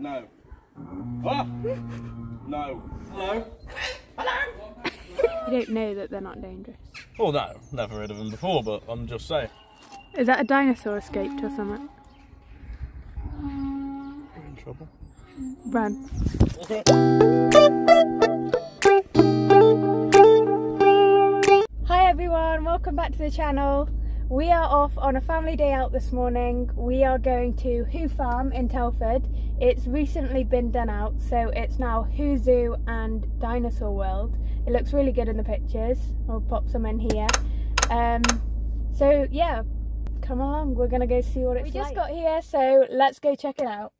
No. Ah! No. Hello? Hello? You don't know that they're not dangerous. Oh no, never heard of them before, but I'm just saying. Is that a dinosaur escaped or something? You're in trouble. Run. Hi everyone, welcome back to the channel. We are off on a family day out this morning. We are going to Hoo Farm in Telford. It's recently been done out, so it's now Hoo Zoo and Dinosaur World. It looks really good in the pictures. I'll pop some in here. Um, so yeah, come along. We're gonna go see what it's like. We just got here, so let's go check it out.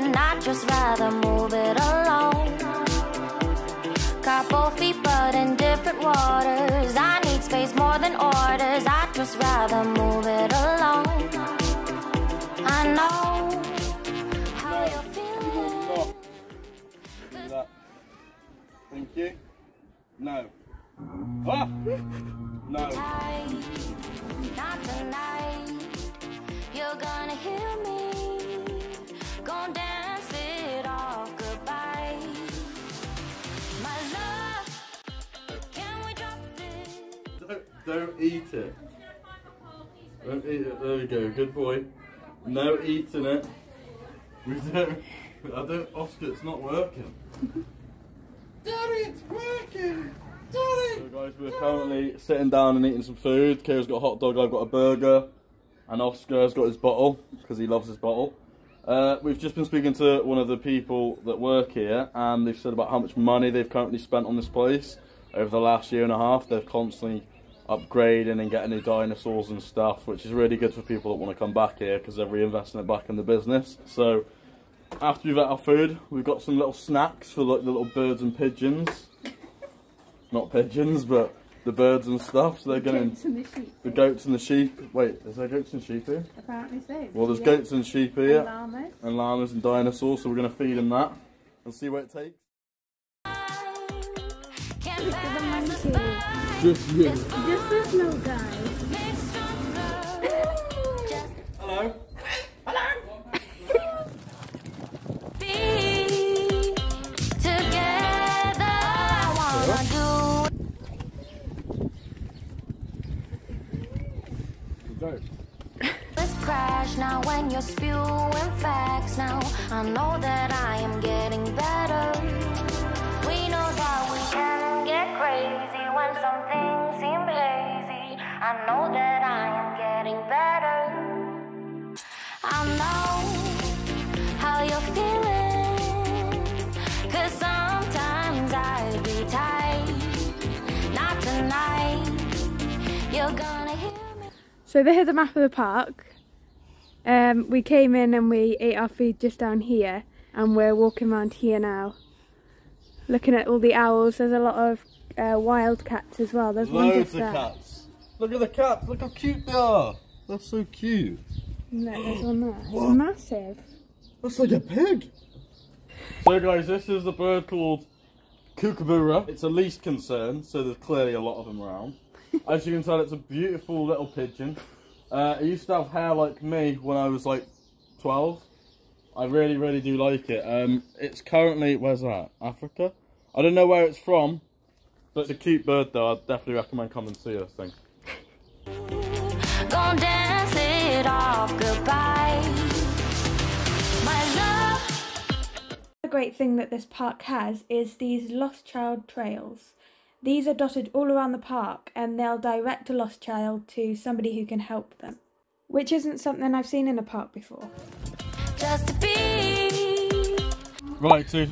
Wasting. I'd just rather move it along. Couple feet, but in different waters. I need space more than orders. I'd just rather move it along. Don't, don't eat it. Don't eat it. There we go. Good boy. No eating it. We don't. I don't. Oscar, it's not working. Daddy, it's working. Daddy. So guys, we're currently sitting down and eating some food. Kira's got a hot dog. I've got a burger and Oscar's got his bottle because he loves his bottle. Uh, we've just been speaking to one of the people that work here, and they've said about how much money they've currently spent on this place over the last year and a half. They're constantly upgrading and getting new dinosaurs and stuff, which is really good for people that want to come back here because they're reinvesting it back in the business. So after we've had our food, we've got some little snacks for like the little birds and pigeons. Not pigeons, but the birds and stuff. So they're the going goats and the sheep. The goats and the sheep. Wait, is there goats and sheep here? Apparently so. Well, there's yeah. goats and sheep here. And llamas. And llamas and dinosaurs. So we're going to feed them that and see what it takes. Just you. Just this little guy. Hello. Let's crash now when you're spewing facts now. I know that I am getting better. We know that we crazy when some things seem hazy. I know that I am getting better. I know how you're feeling. Cause sometimes I be tight. Not tonight. You're gonna hear me. So this is a map of the park. Um, we came in and we ate our food just down here and we're walking around here now. Looking at all the owls, there's a lot of uh, wild cats as well. There's one Loads of there. cats. Look at the cats. Look how cute they are. They're so cute. No, there's one there. It's massive. That's like a pig. So guys, this is a bird called kookaburra. It's a least concern, so there's clearly a lot of them around. As you can tell, it's a beautiful little pigeon. Uh, it used to have hair like me when I was like 12. I really, really do like it. Um, it's currently, where's that? Africa? I don't know where it's from, it's a cute bird though. I'd definitely recommend coming and see this thing. Gonna dance it off goodbye. My. The great thing that this park has is these lost child trails. These are dotted all around the park and they'll direct a lost child to somebody who can help them. Which isn't something I've seen in a park before. Just to be. Right, so...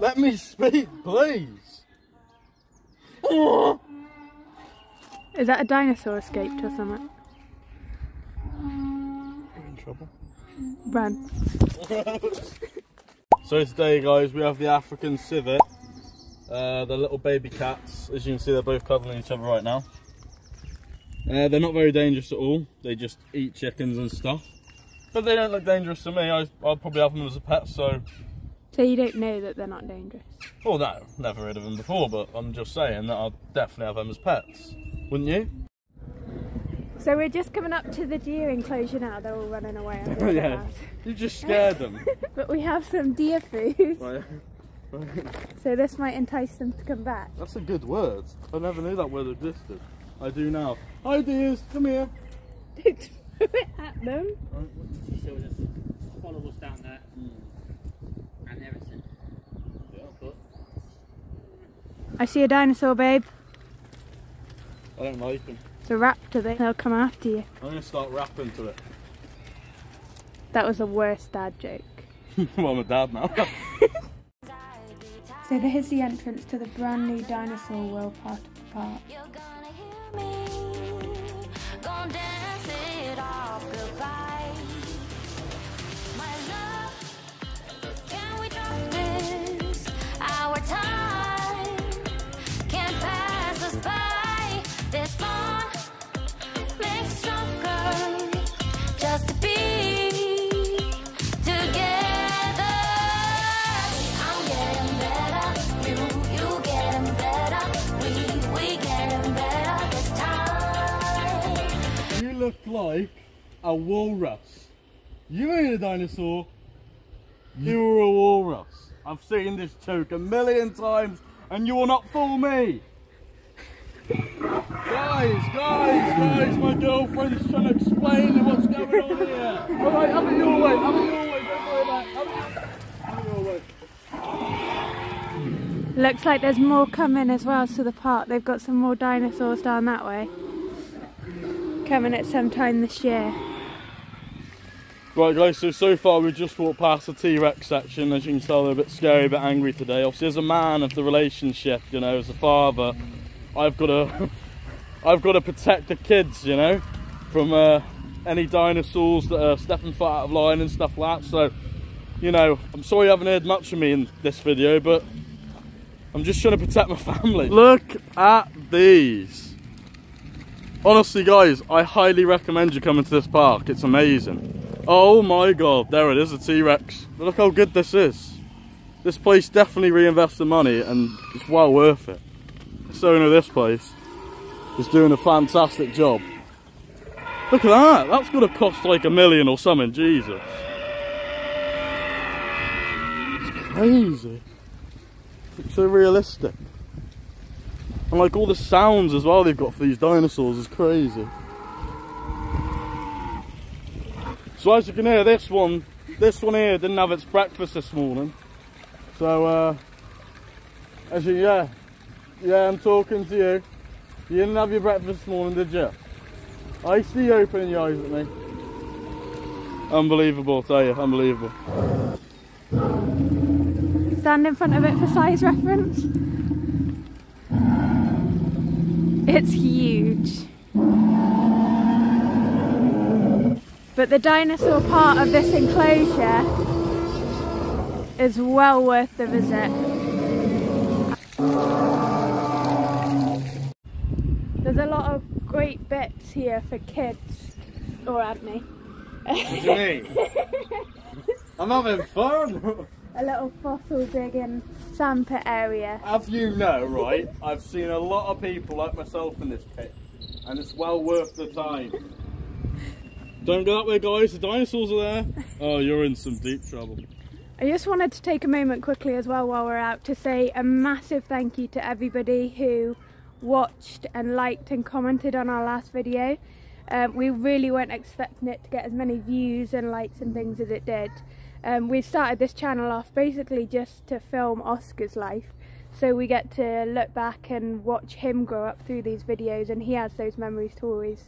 Let me speak, please. Is that a dinosaur escaped or something? You're in trouble. Run. So today, guys, we have the African civet. Uh, they're little baby cats. As you can see, they're both cuddling each other right now. Uh, they're not very dangerous at all. They just eat chickens and stuff. But they don't look dangerous to me. I, I'd probably have them as a pet, so... So you don't know that they're not dangerous? Well, no, never heard of them before, but I'm just saying that I'll definitely have them as pets. Wouldn't you? So we're just coming up to the deer enclosure now. They're all running away. I'm yeah. You just scared them. But we have some deer food, Right. so this might entice them to come back. That's a good word. I never knew that word existed. I do now. Hi dears, come here. Don't throw it at them. So just follow us down there and everything. But I see a dinosaur, babe. I don't like them. It's a raptor. They- They'll come after you. I'm gonna start rapping to it. That was the worst dad joke. well, I'm a dad now. So here's the entrance to the brand new Dinosaur World part of the park. Look like a walrus. You ain't a dinosaur. You're a walrus. I've seen this joke a million times and you will not fool me. guys, guys, guys, my girlfriend's trying to explain what's going on here. Alright, have it your way, have it your way, don't worry about it. Have it, your way. Looks like there's more coming as well to the park. They've got some more dinosaurs down that way. Coming at some time this year. Right guys, so so far we've just walked past the T-Rex section. As you can tell, they're a bit scary, a bit angry today. Obviously, as a man of the relationship, you know, as a father, I've got to, I've got to protect the kids, you know, from uh, any dinosaurs that are stepping foot out of line and stuff like that. So, you know, I'm sorry you haven't heard much of me in this video, but I'm just trying to protect my family. Look at these. Honestly, guys, I highly recommend you coming to this park. It's amazing. Oh my god, there it is, a T-Rex. Look how good this is. This place definitely reinvests the money and it's well worth it. This owner of this place is doing a fantastic job. Look at that, that's gonna cost like a million or something, Jesus. It's crazy. It's so realistic. And like all the sounds as well they've got for these dinosaurs is crazy. So as you can hear, this one, this one here didn't have its breakfast this morning. So, uh, as you, yeah, yeah, I'm talking to you. You didn't have your breakfast this morning, did you? I see you opening your eyes at me. Unbelievable, tell you, unbelievable. Stand in front of it for size reference. It's huge. But the dinosaur part of this enclosure is well worth the visit. There's a lot of great bits here for kids or Adney. What do you mean? I'm having fun. A little fossil digging sandpit area. As you know, right, I've seen a lot of people like myself in this pit, and it's well worth the time. Don't go that way, guys. The dinosaurs are there. Oh, you're in some deep trouble. I just wanted to take a moment quickly as well while we're out to say a massive thank you to everybody who watched and liked and commented on our last video. Um, we really weren't expecting it to get as many views and likes and things as it did. Um, we started this channel off basically just to film Oscar's life so we get to look back and watch him grow up through these videos and he has those memories to always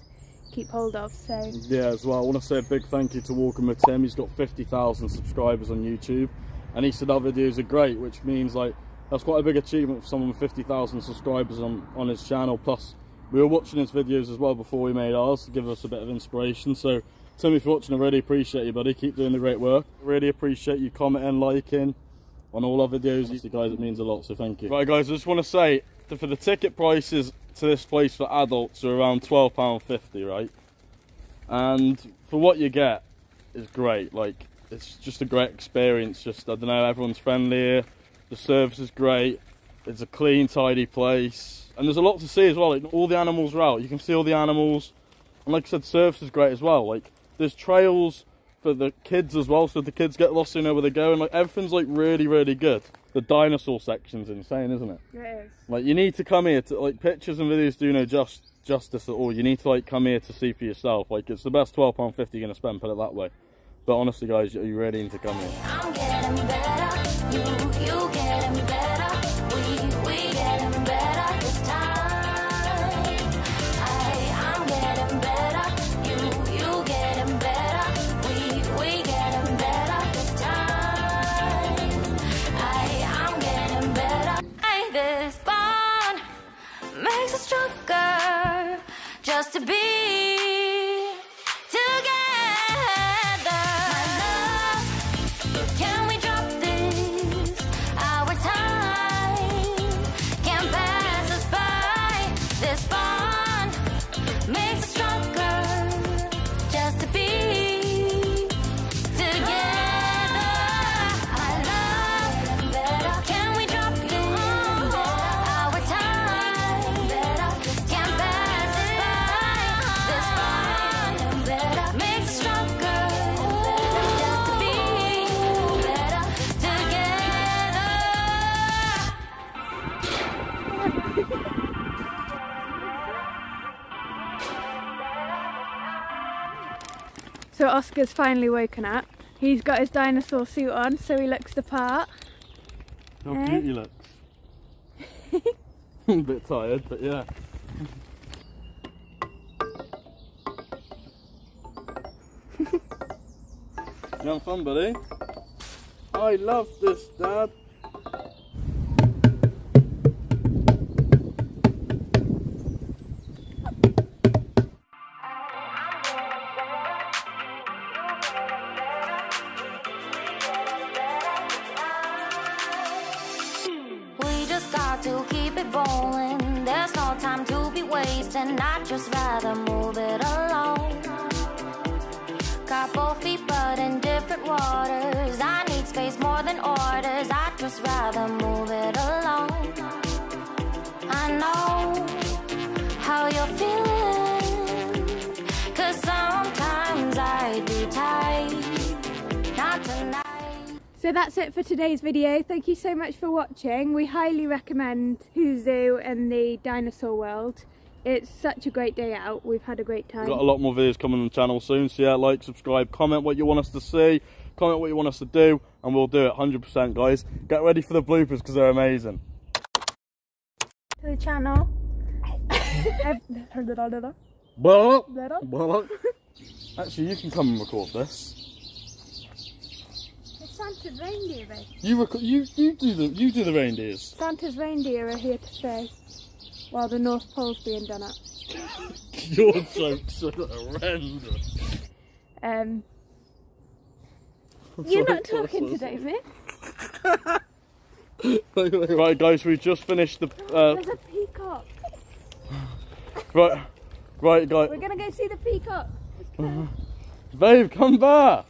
keep hold of so Yeah, as well. I want to say a big thank you to Walker with. He's got 50,000 subscribers on YouTube, and he said our videos are great, which means like that's quite a big achievement for someone with 50,000 subscribers on on his channel. Plus, we were watching his videos as well before we made ours to give us a bit of inspiration. So, Tim, if you're watching, I really appreciate you, buddy. Keep doing the great work. Really appreciate you commenting, liking, on all our videos. Honestly, guys, it means a lot, so thank you. Right, guys, I just want to say that for the ticket prices to this place for adults are around £12.50, right? And for what you get is great. Like, it's just a great experience. Just, I don't know, everyone's friendly here. The service is great. It's a clean, tidy place. And there's a lot to see as well. Like, all the animals are out. You can see all the animals. And like I said, service is great as well. Like, there's trails for the kids as well, so the kids get lost, they know where they're going. Like, everything's, like, really, really good. The dinosaur section's insane, isn't it? It is. Like, you need to come here to, like, pictures and videos do no just justice at all. You need to, like, come here to see for yourself. Like, it's the best £12.50 you're going to spend, put it that way. But honestly, guys, you you really need to come here. So Oscar's finally woken up. He's got his dinosaur suit on, so he looks the part. How Eh? cute he looks. a bit tired, but yeah. you having fun, buddy? I love this, Dad. Couple feet, but in different waters. I need space more than orders. I'd just rather move it along. I know how you're feeling. Cause sometimes I do tight. Not tonight. So that's it for today's video. Thank you so much for watching. We highly recommend Hoo and the Dinosaur World. It's such a great day out. We've had a great time. We've got a lot more videos coming on the channel soon, so yeah, like, subscribe, comment what you want us to see, comment what you want us to do, and we'll do it 100%, guys. Get ready for the bloopers because they're amazing. to the channel. Actually, you can come and record this. It's Santa's reindeer. You you you do the you do the reindeers. Santa's reindeer are here to stay while the North Pole's being done up. Your jokes are horrendous. Um, you're not talking today, mate. right, guys, we've just finished the. Uh, There's a peacock. right, right, guys. We're gonna go see the peacock. Babe, come back.